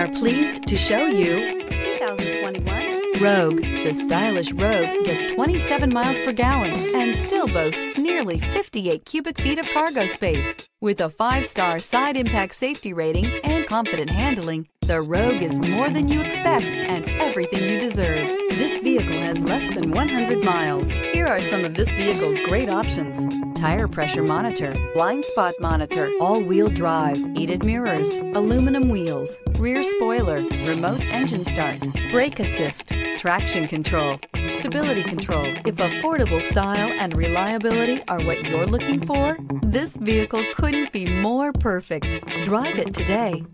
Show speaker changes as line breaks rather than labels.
are pleased to show you 2021 Rogue. The stylish Rogue gets 27 miles per gallon and still boasts nearly 58 cubic feet of cargo space. With a five-star side impact safety rating and confident handling, the Rogue is more than you expect and everything you than 100 miles. Here are some of this vehicle's great options. Tire pressure monitor, blind spot monitor, all-wheel drive, heated mirrors, aluminum wheels, rear spoiler, remote engine start, brake assist, traction control, stability control. If affordable style and reliability are what you're looking for, this vehicle couldn't be more perfect. Drive it today.